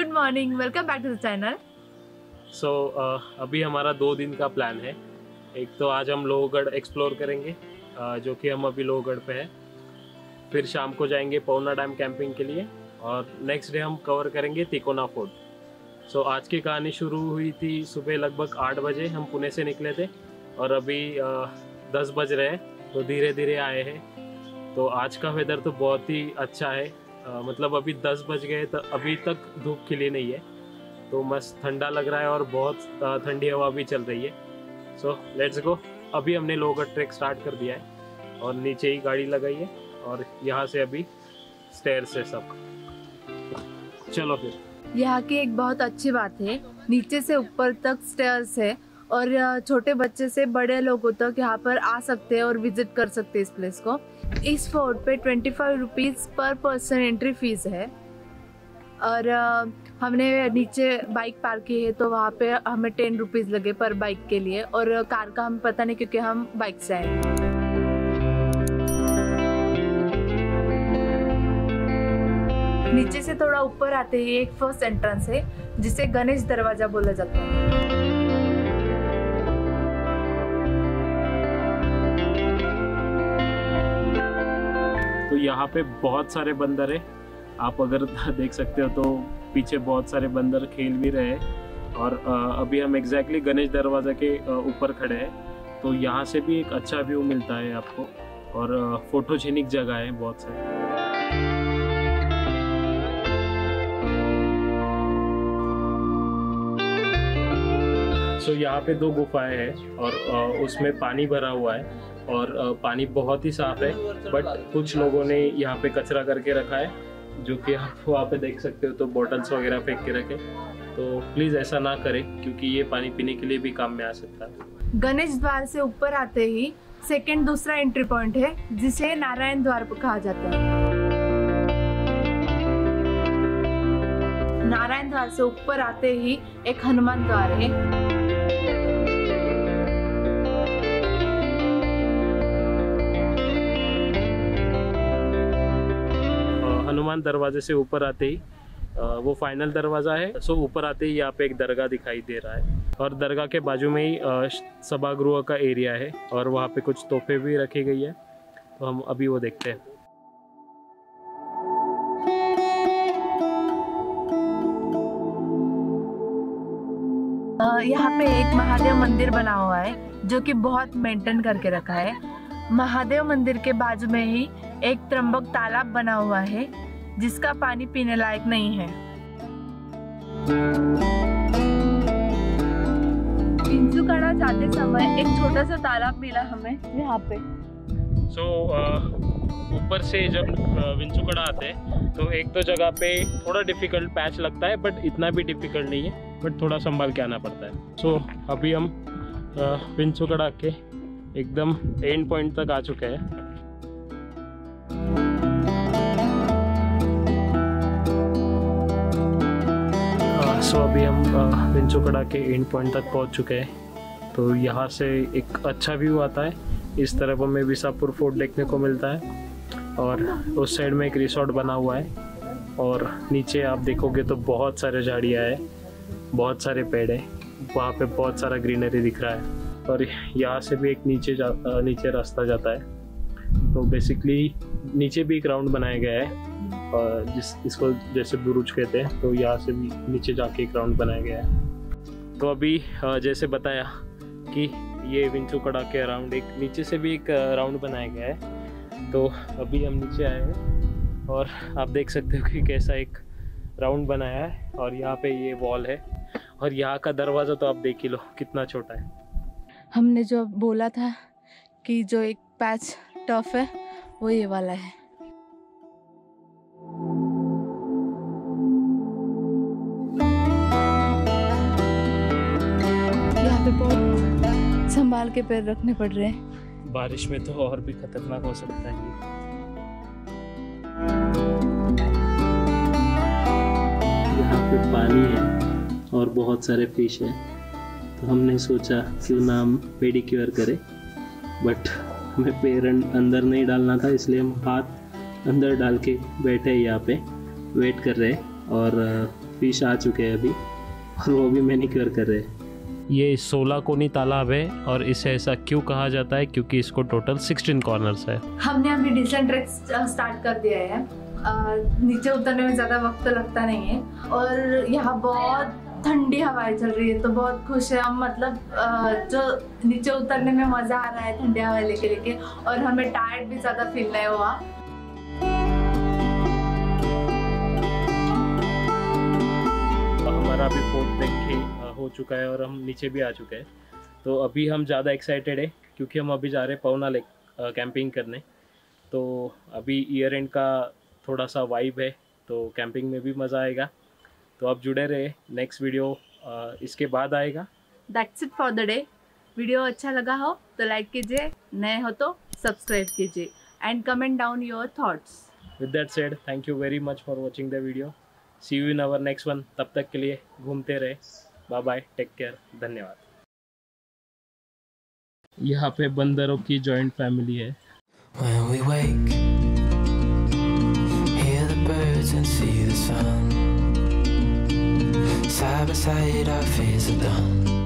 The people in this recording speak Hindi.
Good morning welcome back to the channel so अभी हमारा दो दिन का प्लान है। एक तो आज हम लोहगढ़ एक्सप्लोर करेंगे uh, जो कि हम अभी लोहगढ़ पे है। फिर शाम को जाएँगे पौना डैम कैंपिंग के लिए और नेक्स्ट डे हम कवर करेंगे तिकोना फोर्ट सो so, आज की कहानी शुरू हुई थी सुबह लगभग आठ बजे हम पुणे से निकले थे और अभी uh, दस बज रहे हैं तो धीरे धीरे आए हैं। तो आज का वेदर तो बहुत ही अच्छा है। Uh, मतलब अभी दस बज गए तो अभी तक धूप खिली नहीं है। तो मस्त ठंडा लग रहा है और बहुत ठंडी हवा भी चल रही है। सो लेट्स गो अभी हमने लोगड़ ट्रैक स्टार्ट कर दिया है और नीचे ही गाड़ी लगाई है और यहाँ से अभी स्टेयर से सब। चलो फिर। यहाँ की एक बहुत अच्छी बात है नीचे से ऊपर तक स्टेयर्स है। और छोटे बच्चे से बड़े लोगों तक यहाँ पर आ सकते हैं और विज़िट कर सकते हैं इस प्लेस को। इस फोर्ट पे ट्वेंटी फाइव रुपीज़ पर पर्सन एंट्री फ़ीस है। और हमने नीचे बाइक पार्क की है तो वहाँ पे हमें टेन रुपीज़ लगे पर बाइक के लिए और कार का हमें पता नहीं क्योंकि हम बाइक से आए नीचे से थोड़ा ऊपर आते ही एक फ़र्स्ट एंट्रेंस है, जिसे गणेश दरवाज़ा बोला जाता है। तो यहाँ पे बहुत सारे बंदर है। आप अगर देख सकते हो तो पीछे बहुत सारे बंदर खेल भी रहे हैं। और अभी हम एग्जैक्टली गणेश दरवाज़ा के ऊपर खड़े हैं। तो यहाँ से भी एक अच्छा व्यू मिलता है आपको। और फोटोजेनिक जगह है बहुत सारी। सो यहाँ पे दो गुफाएँ हैं और उसमें पानी भरा हुआ है। और पानी बहुत ही साफ़ है बट कुछ लोगों ने यहाँ पे कचरा करके रखा है, जो कि आप वहाँ पे देख सकते हो तो बॉटल्स वगैरह फेंक के रखे। तो प्लीज़ ऐसा ना करें, क्योंकि ये पानी पीने के लिए भी काम में आ सकता है। गणेश द्वार से ऊपर आते ही सेकेंड दूसरा एंट्री पॉइंट है, जिसे नारायण द्वार कहा जाता है। नारायण द्वार से ऊपर आते ही एक हनुमान द्वार है। हनुमान दरवाजे से ऊपर आते ही वो फाइनल दरवाज़ा है। सो ऊपर आते ही यहाँ पे एक दरगाह दिखाई दे रहा है। और दरगाह के बाजू में ही सभागृह का एरिया है और वहाँ पे कुछ तोहफे भी रखी गई है। तो हम अभी वो देखते हैं। यहाँ पे एक महादेव मंदिर बना हुआ है, जो कि बहुत मेंटेन करके रखा है। महादेव मंदिर के बाजू में ही एक त्र्यंबक तालाब बना हुआ है जिसका पानी पीने लायक नहीं है। जाते समय एक छोटा सा तालाब मिला हमें यहाँ पे। सो ऊपर से जब अ, विंचुकड़ा आते हैं तो एक तो जगह पे थोड़ा डिफ़िकल्ट पैच लगता है बट इतना भी डिफ़िकल्ट नहीं है बट थोड़ा संभाल के आना पड़ता है। सो so, अभी हम अ, विंचुकड़ा के एकदम एंड पॉइंट तक आ चुके हैं। सो अभी हम विंचुकड़ा के एंड पॉइंट तक पहुँच चुके हैं। तो यहाँ से एक अच्छा व्यू आता है। इस तरफ़ हमें विसापुर फोर्ट देखने को मिलता है और उस साइड में एक रिसोर्ट बना हुआ है। और नीचे आप देखोगे तो बहुत सारे झाड़ियाँ है, बहुत सारे पेड़ है, वहाँ पे बहुत सारा ग्रीनरी दिख रहा है। और यहाँ से भी एक नीचे जा नीचे रास्ता जाता है। तो बेसिकली नीचे भी एक राउंड बनाया गया है, और जिस, इसको जैसे बुरुज कहते हैं तो यहाँ से भी नीचे जाके एक राउंड बनाया गया है। तो अभी जैसे बताया कि ये विंचू कड़ा के अराउंड एक, नीचे से भी एक राउंड बनाया गया है। तो अभी हम नीचे आए हैं, और आप देख सकते हो कि कैसा एक राउंड बनाया है, और यहाँ पे ये वॉल है, और यहाँ का दरवाज़ा तो आप देख ही लो, कितना छोटा है। हमने जो बोला था कि जो एक पैच टफ है वो ये वाला है। यहाँ पे बहुत संभाल के पैर रखने पड़ रहे हैं। बारिश में तो और भी खतरनाक हो सकता है। यहाँ पे पानी है और बहुत सारे फ़िश है। तो हमने सोचा क्यों ना हम पेडिक्योर करें बट हमें पैर अंदर नहीं डालना था इसलिए हम हाथ अंदर डाल के बैठे हैं यहाँ पे। वेट कर रहे हैं और फ़िश आ चुके हैं अभी और वो भी मैनिक्योर कर रहे हैं। ये सोलह कोनी तालाब है और इसे ऐसा क्यों कहा जाता है? क्योंकि इसको टोटल सिक्सटीन कॉर्नर्स है। हमने अभी डिसेंट ट्रैक स्टार्ट कर दिया है। नीचे उतरने में ज़्यादा वक्त तो लगता नहीं है। और यहाँ बहुत ठंडी हवाएँ चल रही है तो बहुत खुश है। हम मतलब जो नीचे उतरने में मज़ा आ रहा है ठंडी हवा लेके लेके, और हमें टायर्ड भी ज़्यादा फील नहीं हुआ। हमारा अभी फोर्ट देख के हो चुका है और हम नीचे भी आ चुके हैं। तो अभी हम ज़्यादा एक्साइटेड है, क्योंकि हम अभी जा रहे हैं पवना लेक कैंपिंग करने। तो अभी ईयर एंड का थोड़ा सा वाइब है तो कैंपिंग में भी मज़ा आएगा। तो आप जुड़े रहे नेक्स्ट वीडियो इसके बाद आएगा। That's it for the day video अच्छा लगा हो तो लाइक कीजिए नए हो तो सब्सक्राइब कीजिए and comment down your thoughts with that said thank you very much for watching the video see you in our next one तब तक के लिए घूमते रहे। बाय बाय टेक केयर धन्यवाद. यहाँ पे बंदरों की जॉइंट फैमिली है। When we wake, hear the birds and see the sun. Side by side, our fears are done.